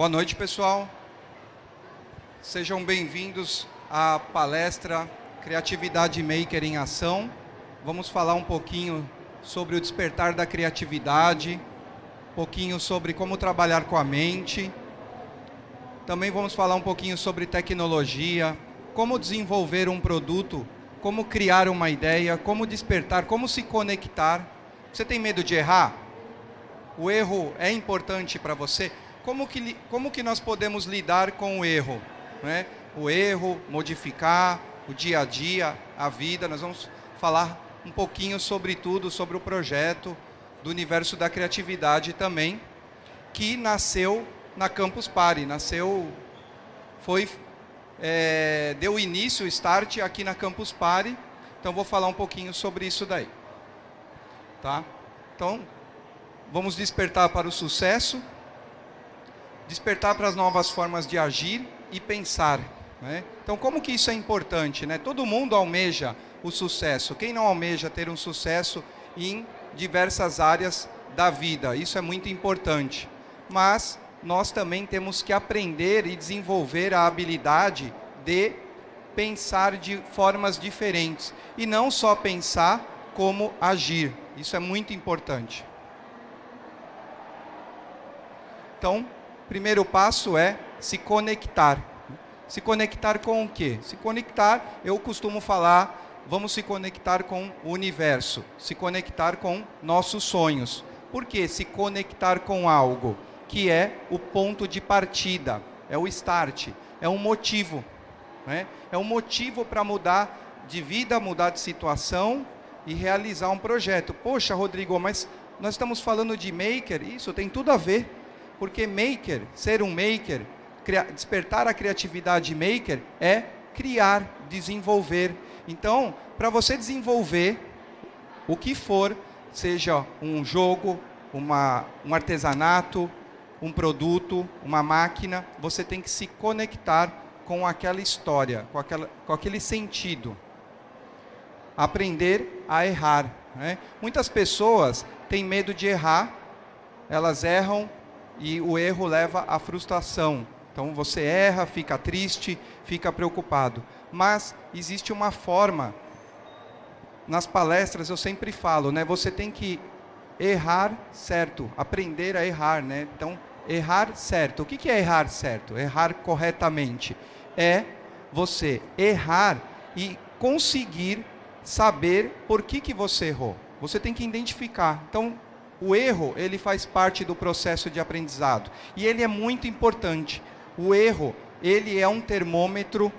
Boa noite, pessoal. Sejam bem-vindos à palestra Criatividade Maker em Ação. Vamos falar um pouquinho sobre o despertar da criatividade, um pouquinho sobre como trabalhar com a mente. Também vamos falar um pouquinho sobre tecnologia, como desenvolver um produto, como criar uma ideia, como despertar, como se conectar. Você tem medo de errar? O erro é importante para você? Como que, como que nós podemos lidar com o erro? Né? O erro, modificar, o dia a dia, a vida. Nós vamos falar um pouquinho sobre tudo, sobre o projeto do universo da criatividade também, que nasceu na Campus Party, nasceu, foi, é, deu início, start aqui na Campus Party. Então vou falar um pouquinho sobre isso daí, tá? Então vamos despertar para o sucesso despertar para as novas formas de agir e pensar. Né? Então, como que isso é importante? Né? Todo mundo almeja o sucesso. Quem não almeja ter um sucesso em diversas áreas da vida? Isso é muito importante. Mas nós também temos que aprender e desenvolver a habilidade de pensar de formas diferentes e não só pensar como agir. Isso é muito importante. Então, primeiro passo é se conectar. Se conectar com o quê? Se conectar, eu costumo falar, vamos se conectar com o universo, se conectar com nossos sonhos. Por que se conectar com algo? Que é o ponto de partida, é o start, é um motivo. Né? É um motivo para mudar de vida, mudar de situação e realizar um projeto. Poxa, Rodrigo, mas nós estamos falando de maker, isso tem tudo a ver porque maker, ser um maker, despertar a criatividade maker é criar, desenvolver. Então, para você desenvolver o que for, seja um jogo, uma, um artesanato, um produto, uma máquina, você tem que se conectar com aquela história, com, aquela, com aquele sentido. Aprender a errar. Né? Muitas pessoas têm medo de errar, elas erram e o erro leva à frustração. Então você erra, fica triste, fica preocupado. Mas existe uma forma. Nas palestras eu sempre falo, né? Você tem que errar certo, aprender a errar, né? Então, errar certo. O que é errar certo? Errar corretamente. É você errar e conseguir saber por que, que você errou. Você tem que identificar. Então, o erro, ele faz parte do processo de aprendizado. E ele é muito importante. O erro, ele é um termômetro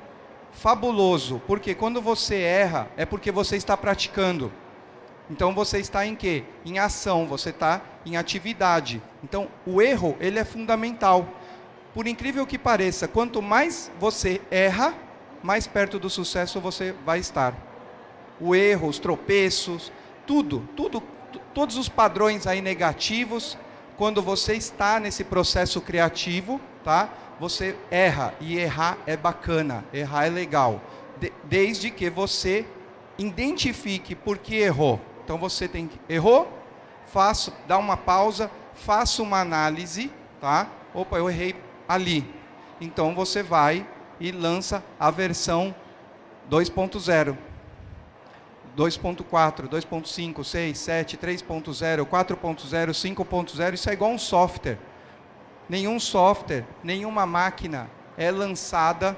fabuloso, porque quando você erra, é porque você está praticando. Então você está em quê? Em ação, você está em atividade. Então o erro, ele é fundamental. Por incrível que pareça, quanto mais você erra, mais perto do sucesso você vai estar. O erro, os tropeços, tudo, tudo todos os padrões aí negativos, quando você está nesse processo criativo, tá? Você erra e errar é bacana, errar é legal, de, desde que você identifique por que errou. Então você tem que errou, faça, dá uma pausa, faça uma análise, tá? Opa, eu errei ali. Então você vai e lança a versão 2.0. 2.4, 2.5, 6, 7, 3.0, 4.0, 5.0, isso é igual um software. Nenhum software, nenhuma máquina é lançada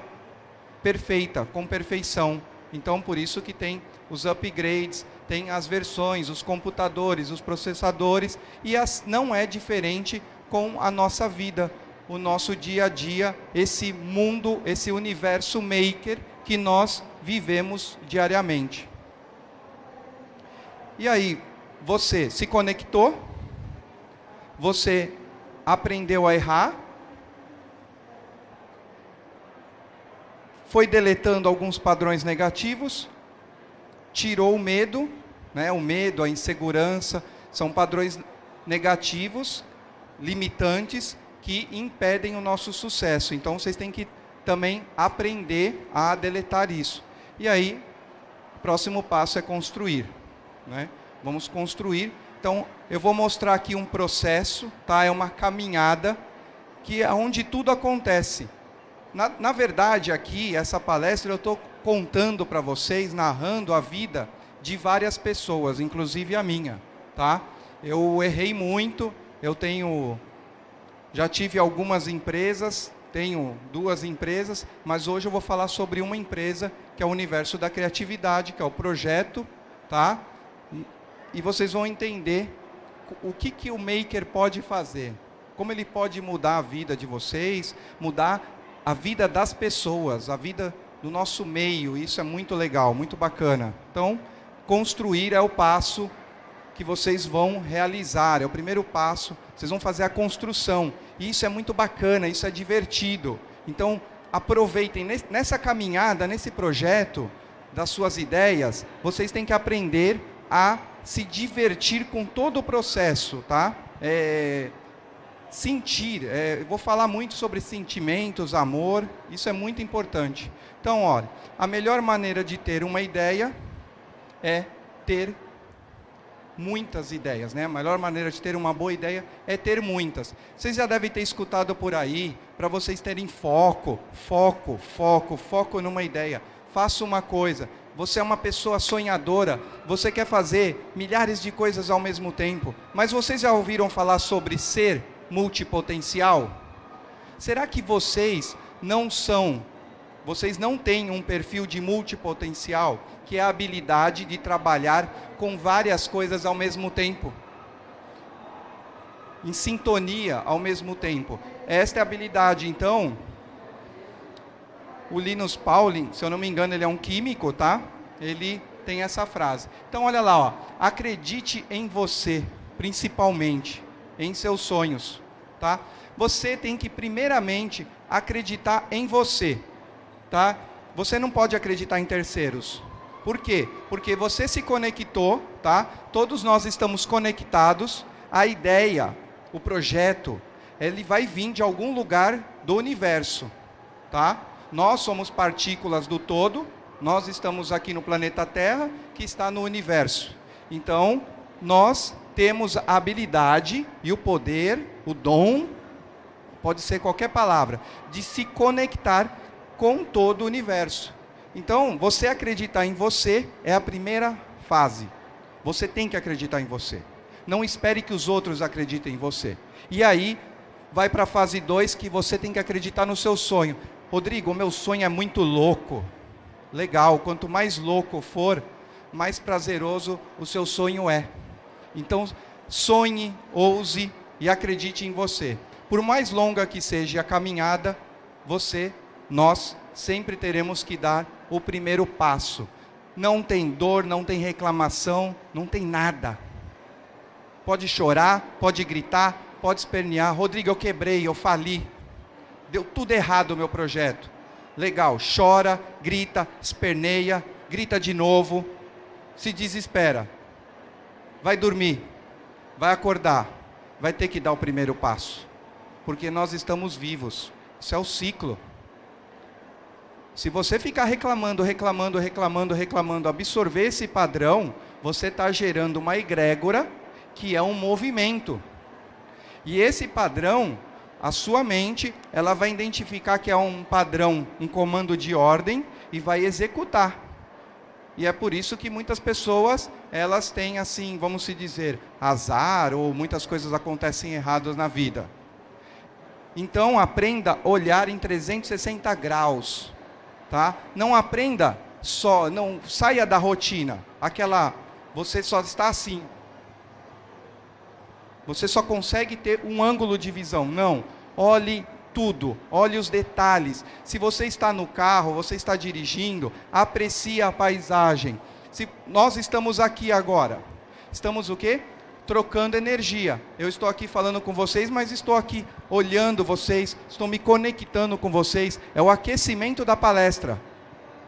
perfeita, com perfeição. Então, por isso que tem os upgrades, tem as versões, os computadores, os processadores, e as, não é diferente com a nossa vida, o nosso dia a dia, esse mundo, esse universo maker que nós vivemos diariamente. E aí, você se conectou, você aprendeu a errar, foi deletando alguns padrões negativos, tirou o medo, né, o medo, a insegurança, são padrões negativos, limitantes, que impedem o nosso sucesso. Então vocês têm que também aprender a deletar isso. E aí, o próximo passo é construir. Né? Vamos construir. Então, eu vou mostrar aqui um processo, tá? É uma caminhada que é onde tudo acontece. Na, na verdade, aqui, essa palestra, eu estou contando para vocês, narrando a vida de várias pessoas, inclusive a minha, tá? Eu errei muito, eu tenho, já tive algumas empresas, tenho duas empresas, mas hoje eu vou falar sobre uma empresa que é o universo da criatividade, que é o projeto, tá? E vocês vão entender o que, que o maker pode fazer, como ele pode mudar a vida de vocês, mudar a vida das pessoas, a vida do nosso meio. Isso é muito legal, muito bacana. Então, construir é o passo que vocês vão realizar, é o primeiro passo. Vocês vão fazer a construção. E isso é muito bacana, isso é divertido. Então, aproveitem nessa caminhada, nesse projeto das suas ideias, vocês têm que aprender a se divertir com todo o processo, tá? É, sentir, é, vou falar muito sobre sentimentos, amor, isso é muito importante. Então, olha, a melhor maneira de ter uma ideia é ter muitas ideias, né? A melhor maneira de ter uma boa ideia é ter muitas. Vocês já devem ter escutado por aí, para vocês terem foco, foco, foco, foco numa ideia. Faça uma coisa, você é uma pessoa sonhadora, você quer fazer milhares de coisas ao mesmo tempo, mas vocês já ouviram falar sobre ser multipotencial? Será que vocês não são, vocês não têm um perfil de multipotencial, que é a habilidade de trabalhar com várias coisas ao mesmo tempo? Em sintonia ao mesmo tempo. Esta é a habilidade, então, o Linus Pauling, se eu não me engano, ele é um químico, tá? Ele tem essa frase. Então, olha lá, ó. acredite em você, principalmente, em seus sonhos, tá? Você tem que primeiramente acreditar em você, tá? Você não pode acreditar em terceiros. Por quê? Porque você se conectou, tá? Todos nós estamos conectados. A ideia, o projeto, ele vai vir de algum lugar do universo, tá? Nós somos partículas do todo, nós estamos aqui no planeta Terra, que está no universo. Então, nós temos a habilidade e o poder, o dom, pode ser qualquer palavra, de se conectar com todo o universo. Então, você acreditar em você é a primeira fase. Você tem que acreditar em você. Não espere que os outros acreditem em você. E aí, vai para a fase 2 que você tem que acreditar no seu sonho. Rodrigo, o meu sonho é muito louco. Legal, quanto mais louco for, mais prazeroso o seu sonho é. Então, sonhe, ouse e acredite em você. Por mais longa que seja a caminhada, você, nós, sempre teremos que dar o primeiro passo. Não tem dor, não tem reclamação, não tem nada. Pode chorar, pode gritar, pode espernear. Rodrigo, eu quebrei, eu fali deu tudo errado o meu projeto. Legal, chora, grita, esperneia, grita de novo, se desespera. Vai dormir, vai acordar, vai ter que dar o primeiro passo. Porque nós estamos vivos. Isso é o ciclo. Se você ficar reclamando, reclamando, reclamando, reclamando, absorver esse padrão, você está gerando uma egrégora que é um movimento. E esse padrão a sua mente, ela vai identificar que é um padrão, um comando de ordem e vai executar. E é por isso que muitas pessoas, elas têm assim, vamos se dizer, azar ou muitas coisas acontecem erradas na vida. Então aprenda a olhar em 360 graus, tá? Não aprenda só, não saia da rotina. Aquela você só está assim, você só consegue ter um ângulo de visão. Não. Olhe tudo, olhe os detalhes. Se você está no carro, você está dirigindo, aprecie a paisagem. Se nós estamos aqui agora, estamos o quê? Trocando energia. Eu estou aqui falando com vocês, mas estou aqui olhando vocês, estou me conectando com vocês. É o aquecimento da palestra.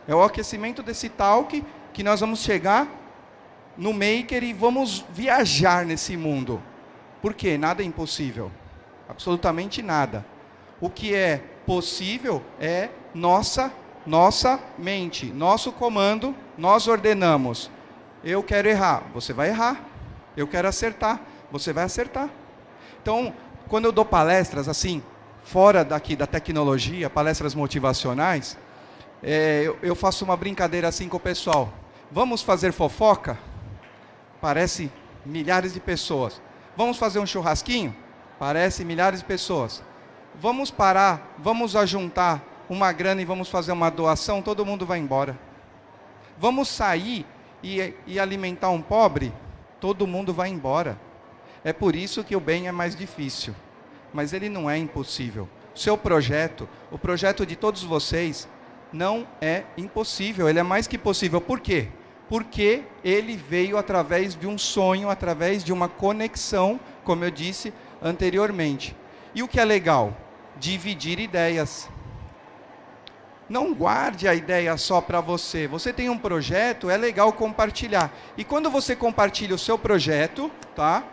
É o aquecimento desse talk que nós vamos chegar no Maker e vamos viajar nesse mundo. Por quê? Nada é impossível. Absolutamente nada. O que é possível é nossa nossa mente, nosso comando, nós ordenamos. Eu quero errar, você vai errar. Eu quero acertar, você vai acertar. Então, quando eu dou palestras assim, fora daqui da tecnologia, palestras motivacionais, é, eu, eu faço uma brincadeira assim com o pessoal. Vamos fazer fofoca? Parece milhares de pessoas. Vamos fazer um churrasquinho? Parece milhares de pessoas. Vamos parar, vamos ajuntar uma grana e vamos fazer uma doação, todo mundo vai embora. Vamos sair e, e alimentar um pobre, todo mundo vai embora. É por isso que o bem é mais difícil, mas ele não é impossível. Seu projeto, o projeto de todos vocês, não é impossível, ele é mais que possível. Por quê? Porque ele veio através de um sonho, através de uma conexão, como eu disse anteriormente. E o que é legal? Dividir ideias. Não guarde a ideia só para você. Você tem um projeto, é legal compartilhar. E quando você compartilha o seu projeto, tá?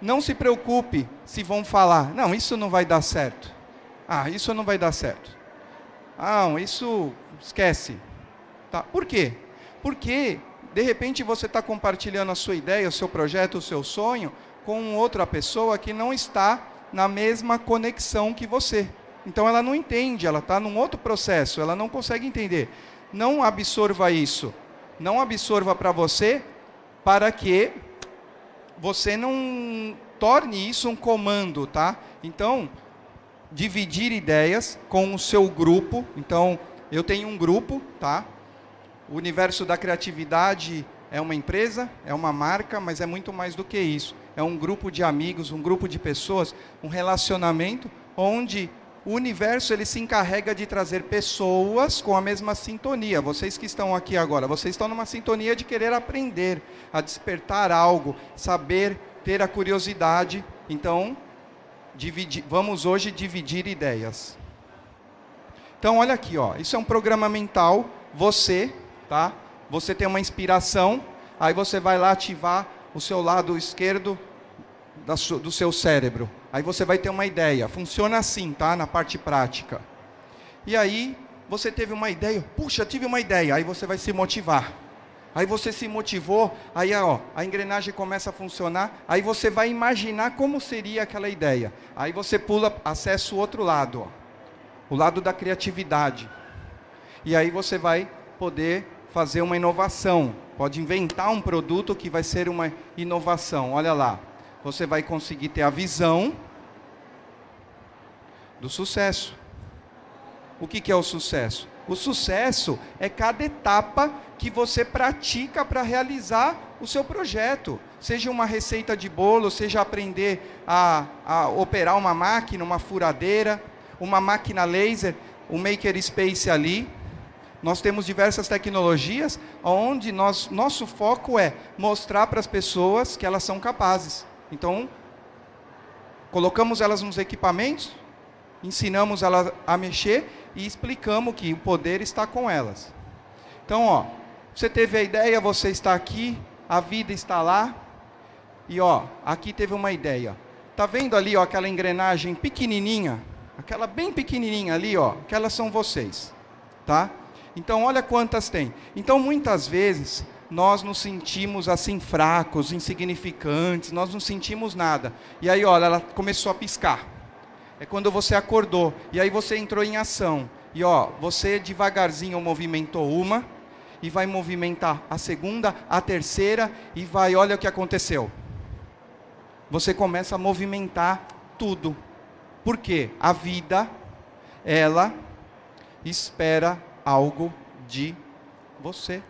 Não se preocupe se vão falar, não, isso não vai dar certo. Ah, isso não vai dar certo. Ah, isso esquece. Tá? Por quê? Porque de repente você está compartilhando a sua ideia, o seu projeto, o seu sonho com outra pessoa que não está na mesma conexão que você. Então ela não entende, ela está num outro processo, ela não consegue entender. Não absorva isso. Não absorva para você para que você não torne isso um comando, tá? Então, dividir ideias com o seu grupo. Então, eu tenho um grupo, tá? O universo da criatividade é uma empresa, é uma marca, mas é muito mais do que isso. É um grupo de amigos, um grupo de pessoas, um relacionamento onde o universo ele se encarrega de trazer pessoas com a mesma sintonia. Vocês que estão aqui agora, vocês estão numa sintonia de querer aprender, a despertar algo, saber, ter a curiosidade. Então, vamos hoje dividir ideias. Então, olha aqui, ó, isso é um programa mental. Você, tá? Você tem uma inspiração, aí você vai lá ativar o seu lado esquerdo do seu cérebro. Aí você vai ter uma ideia. Funciona assim, tá? Na parte prática. E aí você teve uma ideia. Puxa, tive uma ideia. Aí você vai se motivar. Aí você se motivou, aí ó, a engrenagem começa a funcionar, aí você vai imaginar como seria aquela ideia. Aí você pula, acessa o outro lado, ó, o lado da criatividade. E aí você vai poder fazer uma inovação, pode inventar um produto que vai ser uma inovação. Olha lá, você vai conseguir ter a visão do sucesso. O que, que é o sucesso? O sucesso é cada etapa que você pratica para realizar o seu projeto. Seja uma receita de bolo, seja aprender a, a operar uma máquina, uma furadeira, uma máquina laser, o Maker Space ali. Nós temos diversas tecnologias onde nós, nosso foco é mostrar para as pessoas que elas são capazes. Então, colocamos elas nos equipamentos, ensinamos elas a mexer e explicamos que o poder está com elas. Então, ó, você teve a ideia, você está aqui, a vida está lá. E ó, aqui teve uma ideia. Tá vendo ali, ó, aquela engrenagem pequenininha, aquela bem pequenininha ali, ó, aquelas são vocês, tá? Então, olha quantas tem. Então, muitas vezes nós nos sentimos assim fracos, insignificantes, nós não sentimos nada. E aí, olha, ela começou a piscar. É quando você acordou e aí você entrou em ação. E ó, você devagarzinho movimentou uma e vai movimentar a segunda, a terceira e vai, olha o que aconteceu. Você começa a movimentar tudo. Por quê? A vida ela espera algo de você.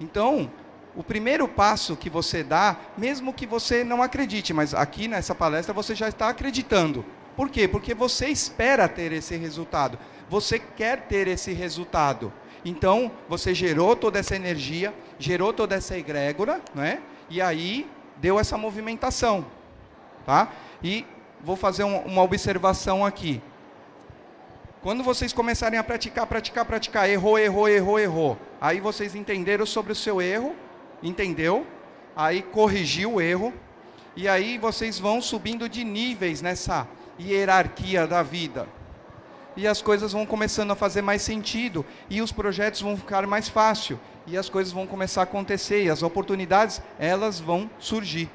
Então, o primeiro passo que você dá, mesmo que você não acredite, mas aqui nessa palestra você já está acreditando. Por quê? Porque você espera ter esse resultado. Você quer ter esse resultado. Então, você gerou toda essa energia, gerou toda essa egrégora, né? E aí deu essa movimentação, tá? E vou fazer um, uma observação aqui. Quando vocês começarem a praticar, praticar, praticar, errou, errou, errou, errou. Aí vocês entenderam sobre o seu erro, entendeu? Aí corrigiu o erro. E aí vocês vão subindo de níveis nessa hierarquia da vida. E as coisas vão começando a fazer mais sentido. E os projetos vão ficar mais fácil. E as coisas vão começar a acontecer. E as oportunidades, elas vão surgir.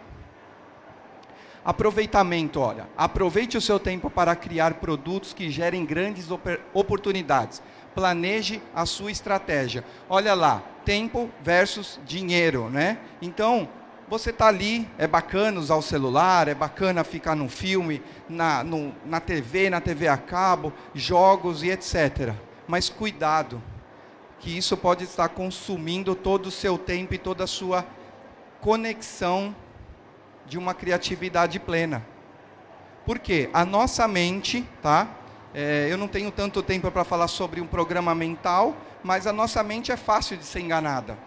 Aproveitamento, olha. Aproveite o seu tempo para criar produtos que gerem grandes oportunidades. Planeje a sua estratégia. Olha lá, tempo versus dinheiro, né? Então, você está ali, é bacana usar o celular, é bacana ficar no filme, na, no, na TV, na TV a cabo, jogos e etc. Mas cuidado, que isso pode estar consumindo todo o seu tempo e toda a sua conexão de uma criatividade plena. Por quê? A nossa mente, tá? É, eu não tenho tanto tempo para falar sobre um programa mental, mas a nossa mente é fácil de ser enganada.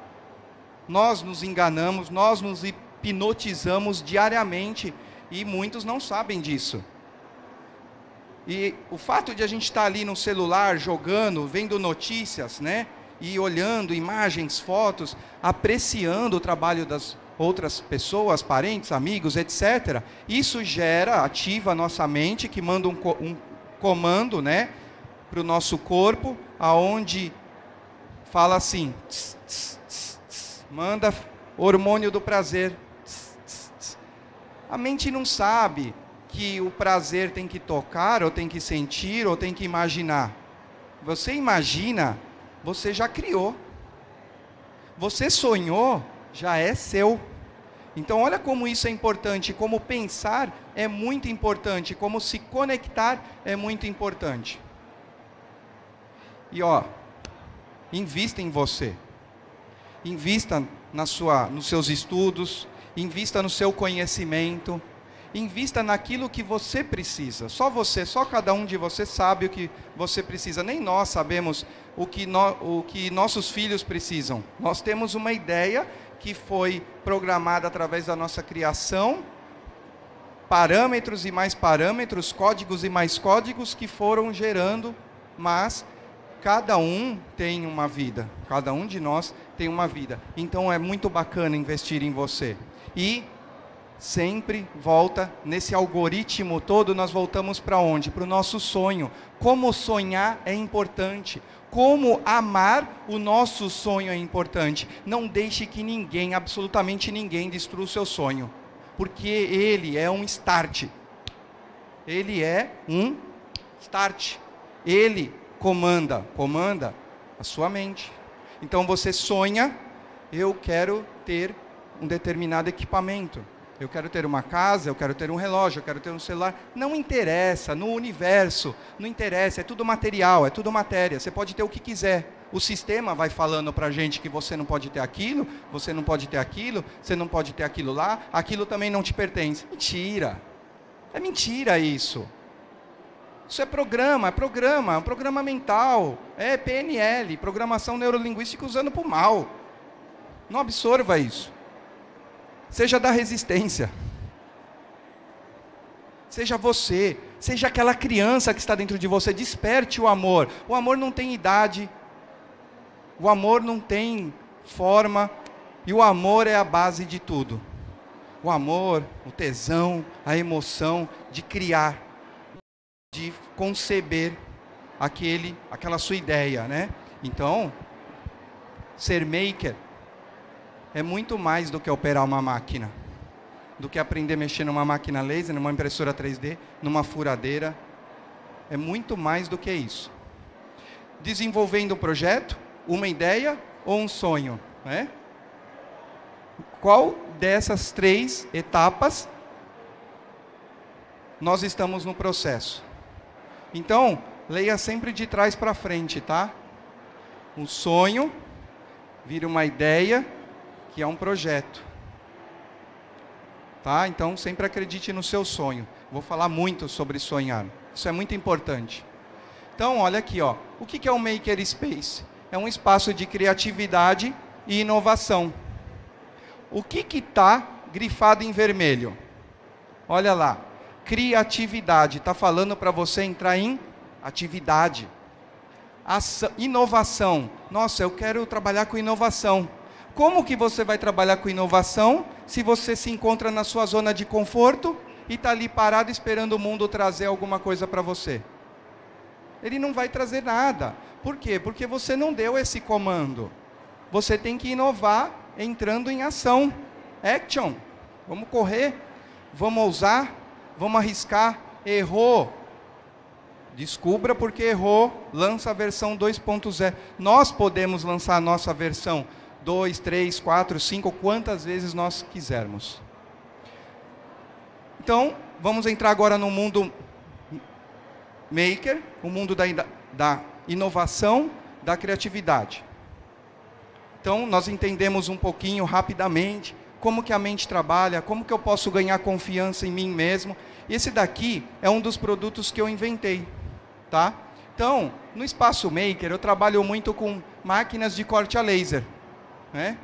Nós nos enganamos, nós nos hipnotizamos diariamente e muitos não sabem disso. E o fato de a gente estar ali no celular jogando, vendo notícias, né? E olhando imagens, fotos, apreciando o trabalho das outras pessoas, parentes, amigos, etc. Isso gera, ativa a nossa mente, que manda um, um comando, né? Para o nosso corpo, aonde fala assim, tss, tss, tss, manda hormônio do prazer. A mente não sabe que o prazer tem que tocar, ou tem que sentir, ou tem que imaginar. Você imagina, você já criou. Você sonhou, já é seu. Então, olha como isso é importante, como pensar é muito importante, como se conectar é muito importante. E ó, invista em você. Invista na sua, nos seus estudos, invista no seu conhecimento, invista naquilo que você precisa. Só você, só cada um de vocês sabe o que você precisa. Nem nós sabemos o que, no, o que nossos filhos precisam. Nós temos uma ideia que foi programada através da nossa criação, parâmetros e mais parâmetros, códigos e mais códigos que foram gerando, mas cada um tem uma vida, cada um de nós tem uma vida. Então é muito bacana investir em você. E sempre volta nesse algoritmo todo, nós voltamos para onde? Para o nosso sonho. Como sonhar é importante. Como amar o nosso sonho é importante. Não deixe que ninguém, absolutamente ninguém, destrua o seu sonho. Porque ele é um start. Ele é um start. Ele comanda, comanda a sua mente. Então você sonha, eu quero ter um determinado equipamento. Eu quero ter uma casa, eu quero ter um relógio, eu quero ter um celular. Não interessa, no universo, não interessa, é tudo material, é tudo matéria. Você pode ter o que quiser. O sistema vai falando para a gente que você não pode ter aquilo, você não pode ter aquilo, você não pode ter aquilo lá, aquilo também não te pertence. Mentira. É mentira isso. Isso é programa, é programa, é um programa mental, é PNL, programação neurolinguística usando para o mal. Não absorva isso. Seja da resistência. Seja você, seja aquela criança que está dentro de você, desperte o amor. O amor não tem idade, o amor não tem forma, e o amor é a base de tudo. O amor, o tesão, a emoção de criar de conceber aquele, aquela sua ideia, né? Então, ser maker é muito mais do que operar uma máquina, do que aprender a mexer numa máquina laser, numa impressora 3D, numa furadeira. É muito mais do que isso. Desenvolvendo um projeto, uma ideia ou um sonho, né? Qual dessas três etapas nós estamos no processo? Então, leia sempre de trás para frente, tá? Um sonho vira uma ideia, que é um projeto. Tá? Então, sempre acredite no seu sonho. Vou falar muito sobre sonhar. Isso é muito importante. Então, olha aqui, ó. O que é o Maker Space? É um espaço de criatividade e inovação. O que está grifado em vermelho? Olha lá criatividade, está falando para você entrar em atividade. Ação, inovação. Nossa, eu quero trabalhar com inovação. Como que você vai trabalhar com inovação se você se encontra na sua zona de conforto e está ali parado esperando o mundo trazer alguma coisa para você? Ele não vai trazer nada. Por quê? Porque você não deu esse comando. Você tem que inovar entrando em ação. Action. Vamos correr Vamos ousar? Vamos arriscar? Errou. Descubra porque errou, lança a versão 2.0. Nós podemos lançar a nossa versão 2, 3, 4, 5, quantas vezes nós quisermos. Então, vamos entrar agora no mundo maker, o mundo da, da inovação, da criatividade. Então, nós entendemos um pouquinho rapidamente como que a mente trabalha, como que eu posso ganhar confiança em mim mesmo. Esse daqui é um dos produtos que eu inventei, tá? Então, no espaço maker eu trabalho muito com máquinas de corte a laser, né?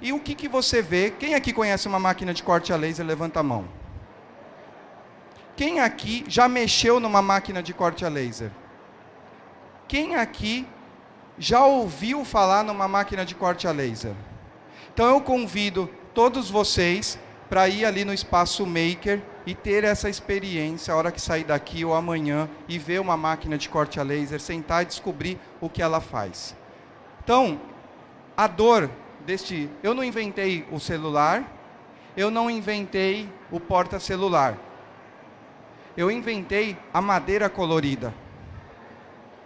E o que que você vê? Quem aqui conhece uma máquina de corte a laser? Levanta a mão. Quem aqui já mexeu numa máquina de corte a laser? Quem aqui já ouviu falar numa máquina de corte a laser? Então eu convido todos vocês para ir ali no espaço maker e ter essa experiência a hora que sair daqui ou amanhã e ver uma máquina de corte a laser, sentar e descobrir o que ela faz. Então, a dor deste, eu não inventei o celular, eu não inventei o porta celular eu inventei a madeira colorida.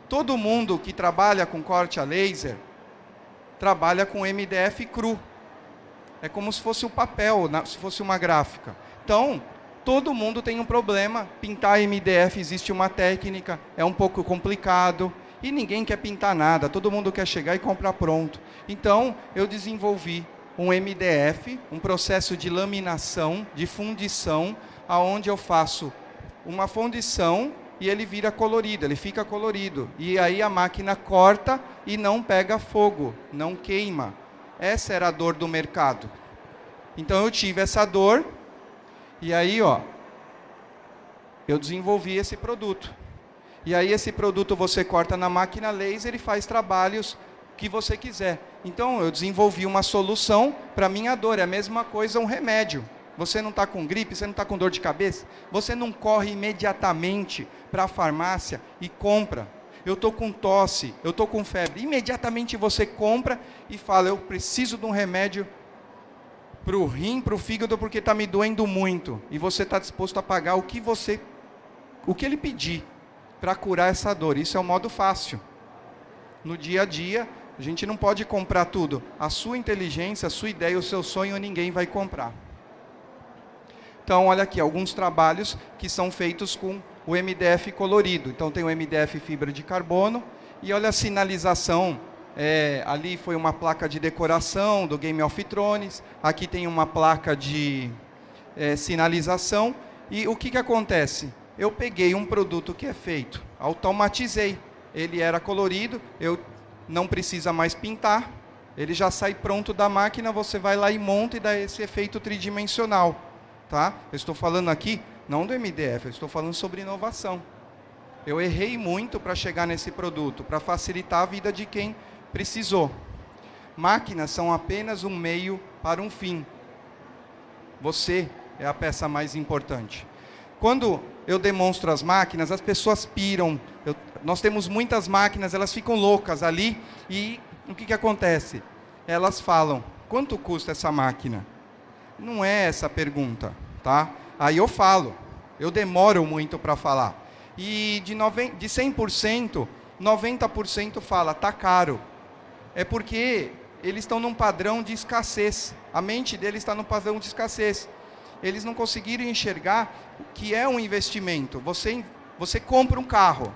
Todo mundo que trabalha com corte a laser trabalha com MDF cru. É como se fosse o papel, se fosse uma gráfica. Então, todo mundo tem um problema. Pintar MDF existe uma técnica, é um pouco complicado e ninguém quer pintar nada. Todo mundo quer chegar e comprar pronto. Então, eu desenvolvi um MDF, um processo de laminação, de fundição, aonde eu faço uma fundição e ele vira colorido, ele fica colorido. E aí a máquina corta e não pega fogo, não queima. Essa era a dor do mercado. Então eu tive essa dor e aí, ó, eu desenvolvi esse produto. E aí esse produto você corta na máquina laser e faz trabalhos que você quiser. Então eu desenvolvi uma solução para minha dor, é a mesma coisa um remédio. Você não está com gripe, você não está com dor de cabeça, você não corre imediatamente para a farmácia e compra. Eu estou com tosse, eu estou com febre. Imediatamente você compra e fala: Eu preciso de um remédio para o rim, para o fígado, porque está me doendo muito. E você está disposto a pagar o que você, o que ele pedir para curar essa dor. Isso é o modo fácil. No dia a dia, a gente não pode comprar tudo. A sua inteligência, a sua ideia, o seu sonho, ninguém vai comprar. Então, olha aqui, alguns trabalhos que são feitos com o MDF colorido. Então, tem o MDF fibra de carbono e olha a sinalização. É, ali foi uma placa de decoração do Game of Thrones. Aqui tem uma placa de é, sinalização. E o que, que acontece? Eu peguei um produto que é feito, automatizei. Ele era colorido, eu não precisa mais pintar. Ele já sai pronto da máquina, você vai lá e monta e dá esse efeito tridimensional tá? Eu estou falando aqui não do MDF, eu estou falando sobre inovação. Eu errei muito para chegar nesse produto, para facilitar a vida de quem precisou. Máquinas são apenas um meio para um fim. Você é a peça mais importante. Quando eu demonstro as máquinas, as pessoas piram. Eu, nós temos muitas máquinas, elas ficam loucas ali e o que, que acontece? Elas falam: quanto custa essa máquina? Não é essa a pergunta, tá? Aí eu falo, eu demoro muito para falar. E de, de 100%, 90% fala, tá caro. É porque eles estão num padrão de escassez. A mente deles está num padrão de escassez. Eles não conseguiram enxergar o que é um investimento. Você, você compra um carro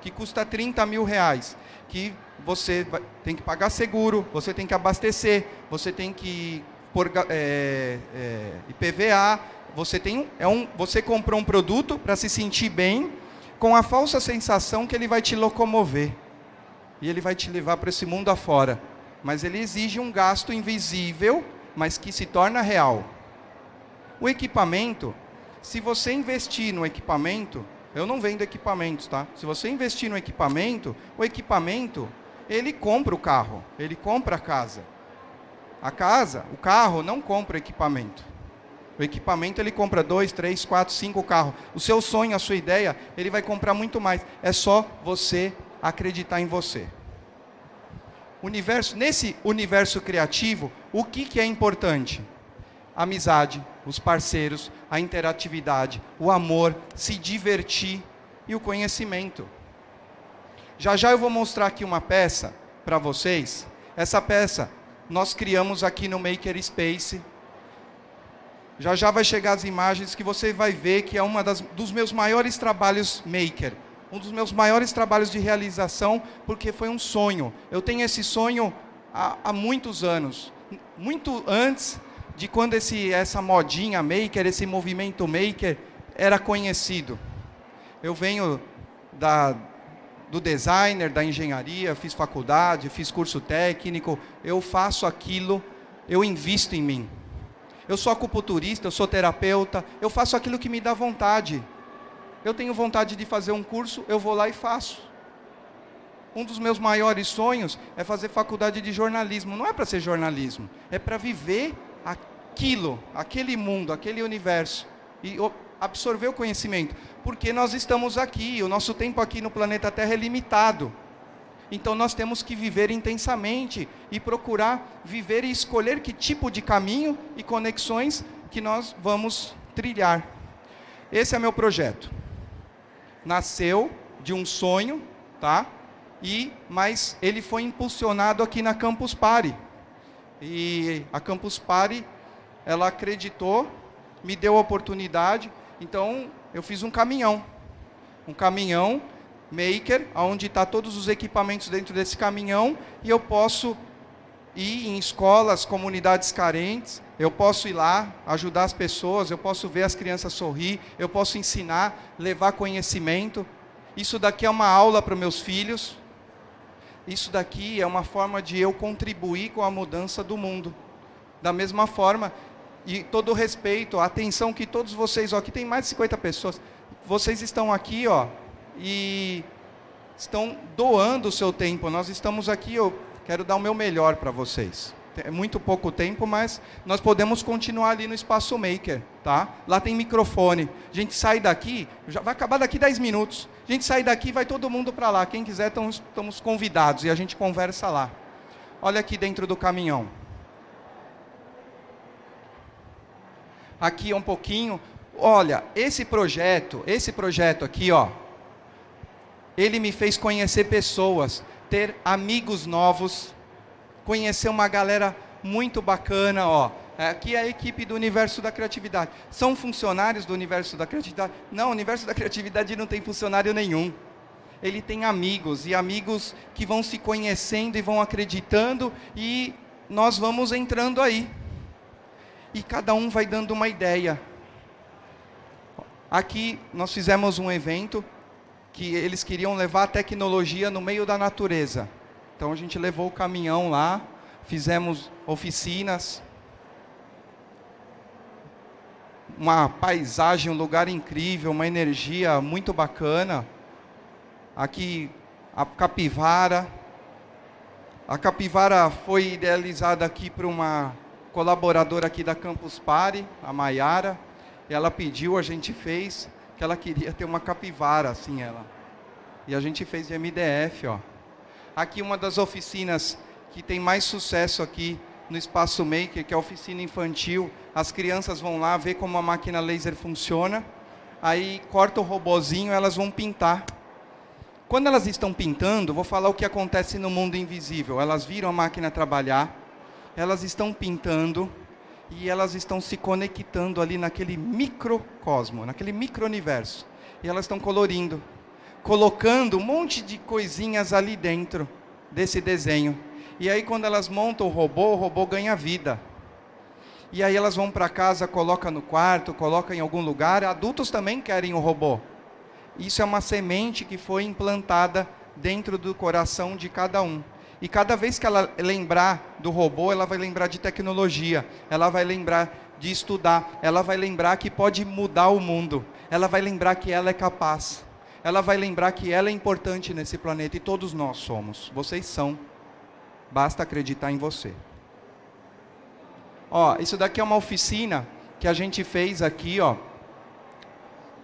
que custa 30 mil reais, que você tem que pagar seguro, você tem que abastecer, você tem que por é, é, IPVA, você tem é um, você comprou um produto para se sentir bem, com a falsa sensação que ele vai te locomover e ele vai te levar para esse mundo afora. Mas ele exige um gasto invisível, mas que se torna real. O equipamento, se você investir no equipamento, eu não vendo equipamentos, tá? Se você investir no equipamento, o equipamento, ele compra o carro, ele compra a casa. A casa, o carro não compra equipamento. O equipamento ele compra dois, três, quatro, cinco carros. O seu sonho, a sua ideia, ele vai comprar muito mais. É só você acreditar em você. Universo, nesse universo criativo, o que, que é importante? A amizade, os parceiros, a interatividade, o amor, se divertir e o conhecimento. Já já eu vou mostrar aqui uma peça para vocês. Essa peça nós criamos aqui no Maker Space. Já já vai chegar as imagens que você vai ver que é uma das, dos meus maiores trabalhos Maker. Um dos meus maiores trabalhos de realização, porque foi um sonho. Eu tenho esse sonho há, há muitos anos. Muito antes de quando esse, essa modinha Maker, esse movimento Maker era conhecido. Eu venho da, do designer, da engenharia, fiz faculdade, fiz curso técnico, eu faço aquilo, eu invisto em mim. Eu sou acupunturista, eu sou terapeuta, eu faço aquilo que me dá vontade. Eu tenho vontade de fazer um curso, eu vou lá e faço. Um dos meus maiores sonhos é fazer faculdade de jornalismo. Não é para ser jornalismo, é para viver aquilo, aquele mundo, aquele universo. E absorver o conhecimento, porque nós estamos aqui, o nosso tempo aqui no planeta Terra é limitado. Então nós temos que viver intensamente e procurar viver e escolher que tipo de caminho e conexões que nós vamos trilhar. Esse é meu projeto. Nasceu de um sonho, tá? E mas ele foi impulsionado aqui na Campus Party. E a Campus Party ela acreditou, me deu a oportunidade então, eu fiz um caminhão. Um caminhão maker, onde está todos os equipamentos dentro desse caminhão, e eu posso ir em escolas, comunidades carentes, eu posso ir lá, ajudar as pessoas, eu posso ver as crianças sorrir, eu posso ensinar, levar conhecimento. Isso daqui é uma aula para meus filhos. Isso daqui é uma forma de eu contribuir com a mudança do mundo. Da mesma forma e todo o respeito, a atenção que todos vocês, ó, aqui tem mais de 50 pessoas, vocês estão aqui, ó, e estão doando o seu tempo. Nós estamos aqui, eu quero dar o meu melhor para vocês. É muito pouco tempo, mas nós podemos continuar ali no Espaço Maker, tá? Lá tem microfone. A gente sai daqui, já vai acabar daqui 10 minutos. A gente sai daqui, vai todo mundo para lá. Quem quiser, estamos convidados e a gente conversa lá. Olha aqui dentro do caminhão. aqui um pouquinho. Olha, esse projeto, esse projeto aqui, ó, ele me fez conhecer pessoas, ter amigos novos, conhecer uma galera muito bacana, ó. Aqui é a equipe do Universo da Criatividade. São funcionários do Universo da Criatividade? Não, o Universo da Criatividade não tem funcionário nenhum. Ele tem amigos e amigos que vão se conhecendo e vão acreditando e nós vamos entrando aí e cada um vai dando uma ideia. Aqui nós fizemos um evento que eles queriam levar a tecnologia no meio da natureza. Então a gente levou o caminhão lá, fizemos oficinas, uma paisagem, um lugar incrível, uma energia muito bacana. Aqui a capivara. A capivara foi idealizada aqui para uma colaboradora aqui da Campus Party, a Maiara, ela pediu, a gente fez, que ela queria ter uma capivara, assim ela. E a gente fez de MDF, ó. Aqui uma das oficinas que tem mais sucesso aqui no Espaço Maker, que é a oficina infantil. As crianças vão lá ver como a máquina laser funciona. Aí corta o robozinho, elas vão pintar. Quando elas estão pintando, vou falar o que acontece no mundo invisível. Elas viram a máquina trabalhar, elas estão pintando e elas estão se conectando ali naquele microcosmo, naquele micro-universo. E elas estão colorindo, colocando um monte de coisinhas ali dentro desse desenho. E aí quando elas montam o robô, o robô ganha vida. E aí elas vão para casa, colocam no quarto, colocam em algum lugar. Adultos também querem o robô. Isso é uma semente que foi implantada dentro do coração de cada um. E cada vez que ela lembrar do robô, ela vai lembrar de tecnologia, ela vai lembrar de estudar, ela vai lembrar que pode mudar o mundo, ela vai lembrar que ela é capaz, ela vai lembrar que ela é importante nesse planeta e todos nós somos. Vocês são. Basta acreditar em você. Ó, isso daqui é uma oficina que a gente fez aqui, ó.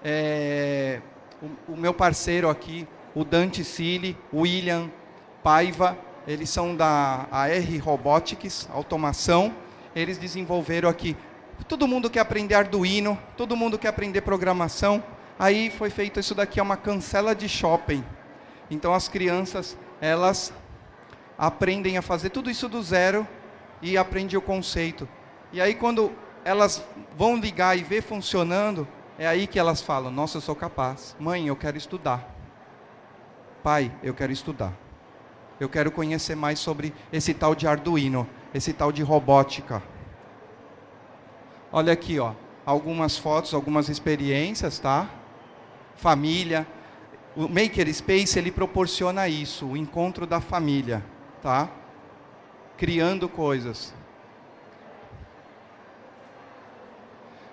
É, o, o meu parceiro aqui, o Dante Cili, William Paiva, eles são da AR Robotics, automação. Eles desenvolveram aqui todo mundo quer aprender Arduino, todo mundo quer aprender programação. Aí foi feito isso daqui, é uma cancela de shopping. Então as crianças, elas aprendem a fazer tudo isso do zero e aprendem o conceito. E aí quando elas vão ligar e ver funcionando, é aí que elas falam: Nossa, eu sou capaz. Mãe, eu quero estudar. Pai, eu quero estudar. Eu quero conhecer mais sobre esse tal de Arduino, esse tal de robótica. Olha aqui, ó, algumas fotos, algumas experiências, tá? Família. O Maker Space ele proporciona isso, o encontro da família, tá? Criando coisas.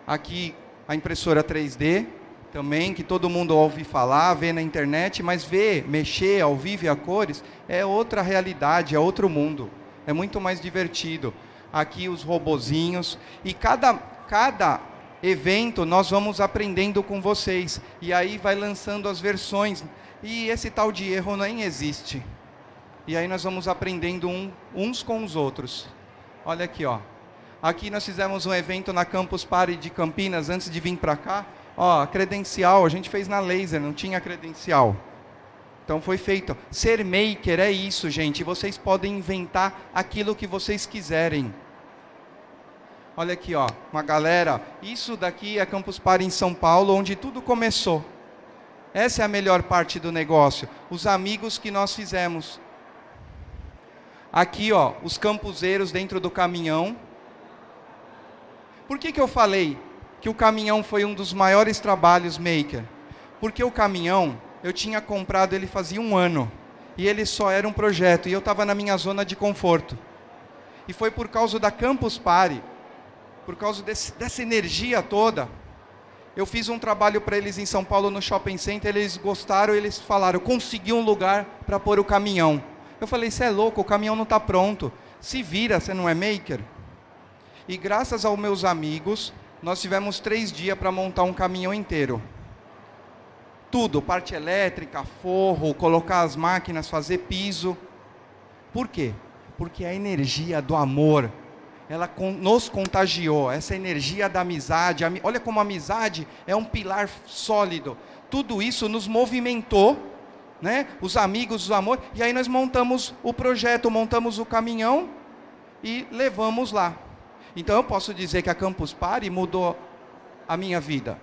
Aqui a impressora 3D também, que todo mundo ouve falar, vê na internet, mas ver, mexer ao vivo e a cores é outra realidade, é outro mundo. É muito mais divertido. Aqui os robozinhos e cada cada evento nós vamos aprendendo com vocês e aí vai lançando as versões e esse tal de erro nem existe. E aí nós vamos aprendendo um, uns com os outros. Olha aqui, ó. Aqui nós fizemos um evento na Campus Party de Campinas antes de vir para cá. Ó, credencial, a gente fez na laser, não tinha credencial. Então foi feito. Ser maker é isso, gente. Vocês podem inventar aquilo que vocês quiserem. Olha aqui, ó, uma galera. Isso daqui é Campus Party em São Paulo, onde tudo começou. Essa é a melhor parte do negócio. Os amigos que nós fizemos. Aqui, ó, os campuseiros dentro do caminhão por que, que eu falei que o caminhão foi um dos maiores trabalhos maker? Porque o caminhão, eu tinha comprado ele fazia um ano. E ele só era um projeto. E eu estava na minha zona de conforto. E foi por causa da Campus Party, por causa desse, dessa energia toda, eu fiz um trabalho para eles em São Paulo no shopping center, eles gostaram, eles falaram, consegui um lugar para pôr o caminhão. Eu falei, você é louco, o caminhão não está pronto. Se vira, você não é maker? E graças aos meus amigos, nós tivemos três dias para montar um caminhão inteiro. Tudo, parte elétrica, forro, colocar as máquinas, fazer piso. Por quê? Porque a energia do amor, ela nos contagiou, essa energia da amizade. Olha como a amizade é um pilar sólido. Tudo isso nos movimentou, né? Os amigos, o amor, e aí nós montamos o projeto, montamos o caminhão e levamos lá. Então eu posso dizer que a Campus Party mudou a minha vida.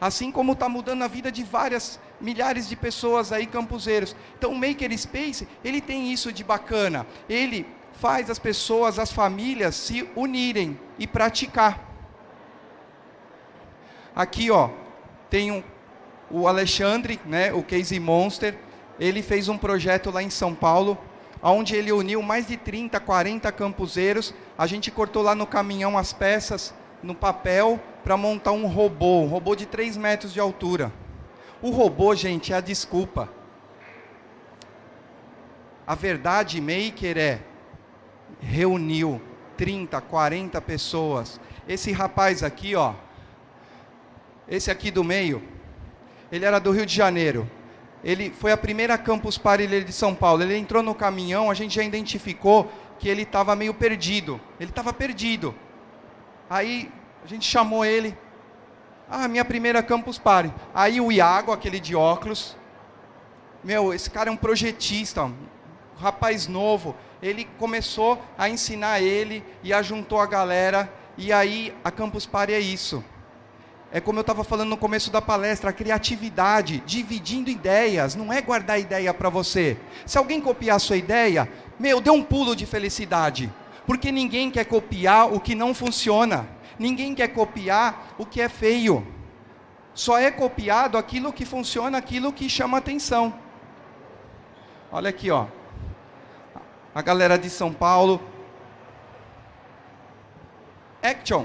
Assim como está mudando a vida de várias milhares de pessoas aí, campuseiros. Então o Maker Space, ele tem isso de bacana. Ele faz as pessoas, as famílias se unirem e praticar. Aqui, ó, tem um, o Alexandre, né, o Casey Monster. Ele fez um projeto lá em São Paulo onde ele uniu mais de 30, 40 campuseiros. A gente cortou lá no caminhão as peças no papel para montar um robô, um robô de 3 metros de altura. O robô, gente, é a desculpa. A verdade maker é reuniu 30, 40 pessoas. Esse rapaz aqui, ó, esse aqui do meio, ele era do Rio de Janeiro ele foi a primeira Campus Party de São Paulo. Ele entrou no caminhão, a gente já identificou que ele estava meio perdido. Ele estava perdido. Aí a gente chamou ele. Ah, minha primeira Campus Party. Aí o Iago, aquele de óculos. Meu, esse cara é um projetista, rapaz novo. Ele começou a ensinar ele e ajuntou a galera. E aí a Campus Party é isso. É como eu estava falando no começo da palestra, a criatividade, dividindo ideias, não é guardar ideia para você. Se alguém copiar a sua ideia, meu, dê um pulo de felicidade, porque ninguém quer copiar o que não funciona, ninguém quer copiar o que é feio. Só é copiado aquilo que funciona, aquilo que chama atenção. Olha aqui, ó. A galera de São Paulo. Action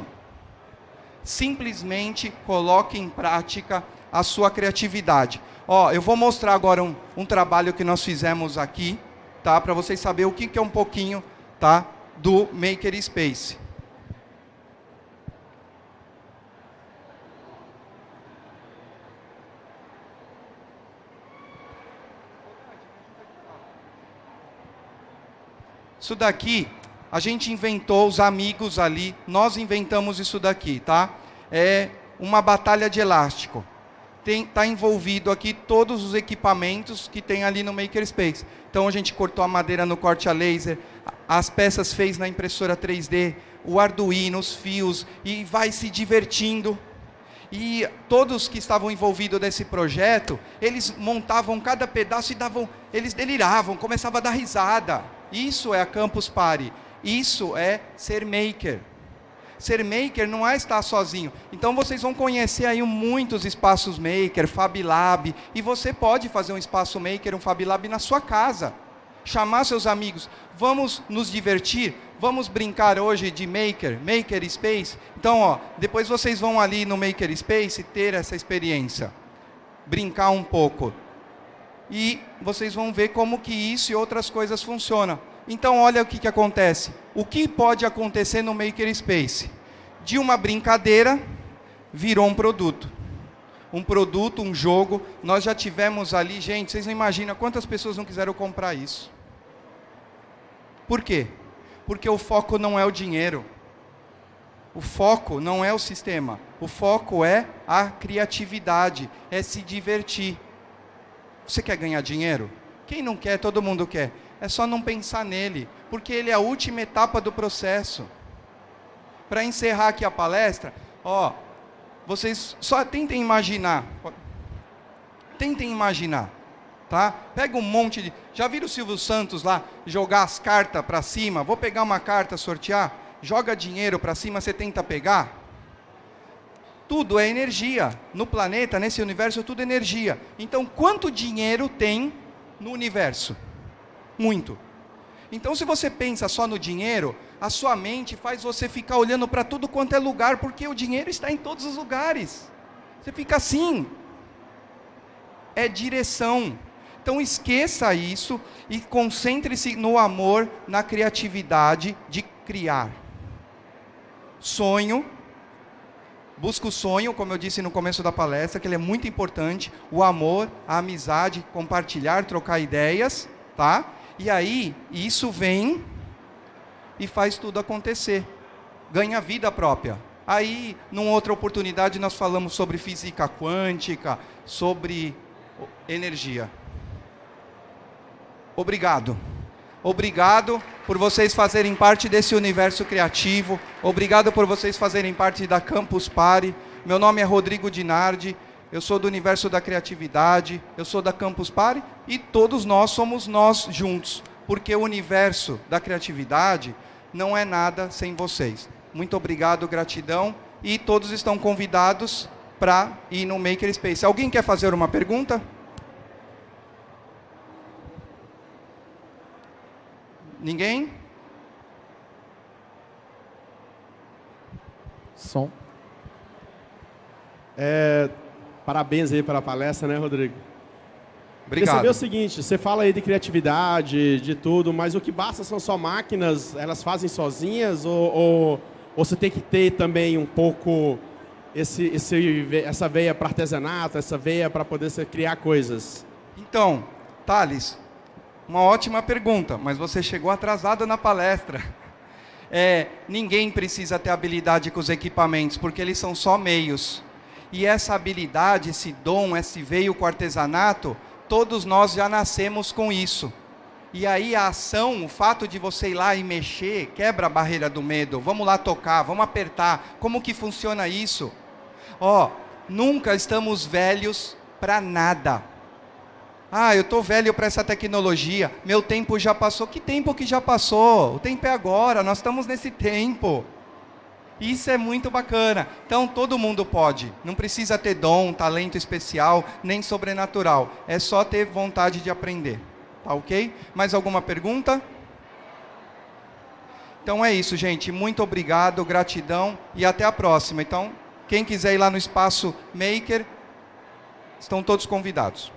simplesmente coloque em prática a sua criatividade. Ó, eu vou mostrar agora um, um trabalho que nós fizemos aqui, tá? Para vocês saberem o que, que é um pouquinho, tá? Do Maker Space. Isso daqui A gente inventou, os amigos ali, nós inventamos isso daqui, tá? É uma batalha de elástico. Está envolvido aqui todos os equipamentos que tem ali no Makerspace. Então a gente cortou a madeira no corte a laser, as peças fez na impressora 3D, o Arduino, os fios, e vai se divertindo. E todos que estavam envolvidos nesse projeto, eles montavam cada pedaço e davam, eles deliravam, começavam a dar risada. Isso é a Campus Party. Isso é ser maker. Ser maker não é estar sozinho. Então vocês vão conhecer aí muitos espaços maker, Fab Lab, e você pode fazer um espaço maker, um Fab Lab na sua casa. Chamar seus amigos, vamos nos divertir, vamos brincar hoje de maker, maker space. Então, ó, depois vocês vão ali no maker space ter essa experiência. Brincar um pouco. E vocês vão ver como que isso e outras coisas funcionam. Então, olha o que, que acontece. O que pode acontecer no Makerspace? De uma brincadeira, virou um produto. Um produto, um jogo. Nós já tivemos ali, gente, vocês não imaginam quantas pessoas não quiseram comprar isso. Por quê? Porque o foco não é o dinheiro. O foco não é o sistema. O foco é a criatividade, é se divertir. Você quer ganhar dinheiro? Quem não quer, todo mundo quer é só não pensar nele, porque ele é a última etapa do processo. Para encerrar aqui a palestra, ó, vocês só tentem imaginar. Tentem imaginar, tá? Pega um monte de. Já viram o Silvio Santos lá jogar as cartas para cima? Vou pegar uma carta, sortear. Joga dinheiro para cima, você tenta pegar. Tudo é energia. No planeta, nesse universo, tudo é energia. Então, quanto dinheiro tem no universo? muito. Então, se você pensa só no dinheiro, a sua mente faz você ficar olhando para tudo quanto é lugar, porque o dinheiro está em todos os lugares. Você fica assim. É direção. Então esqueça isso e concentre-se no amor, na criatividade de criar. Sonho. Busca o sonho, como eu disse no começo da palestra, que ele é muito importante. O amor, a amizade, compartilhar, trocar ideias, tá? E aí, isso vem e faz tudo acontecer. Ganha vida própria. Aí, numa outra oportunidade, nós falamos sobre física quântica, sobre energia. Obrigado. Obrigado por vocês fazerem parte desse universo criativo. Obrigado por vocês fazerem parte da Campus Party. Meu nome é Rodrigo Dinardi eu sou do universo da criatividade, eu sou da Campus Party e todos nós somos nós juntos, porque o universo da criatividade não é nada sem vocês. Muito obrigado, gratidão e todos estão convidados para ir no Makerspace. Alguém quer fazer uma pergunta? Ninguém? Som. É, Parabéns aí pela palestra, né, Rodrigo? Obrigado. Saber o seguinte, você fala aí de criatividade, de tudo, mas o que basta são só máquinas, elas fazem sozinhas ou, ou, ou você tem que ter também um pouco esse, esse, essa veia para artesanato, essa veia para poder criar coisas? Então, Thales, uma ótima pergunta, mas você chegou atrasado na palestra. É, ninguém precisa ter habilidade com os equipamentos, porque eles são só meios. E essa habilidade, esse dom, esse veio com artesanato, todos nós já nascemos com isso. E aí a ação, o fato de você ir lá e mexer, quebra a barreira do medo. Vamos lá tocar, vamos apertar. Como que funciona isso? Ó, oh, nunca estamos velhos para nada. Ah, eu estou velho para essa tecnologia. Meu tempo já passou. Que tempo que já passou? O tempo é agora. Nós estamos nesse tempo. Isso é muito bacana. Então todo mundo pode. Não precisa ter dom, talento especial, nem sobrenatural. É só ter vontade de aprender. Tá ok? Mais alguma pergunta? Então é isso, gente. Muito obrigado, gratidão e até a próxima. Então, quem quiser ir lá no espaço Maker, estão todos convidados.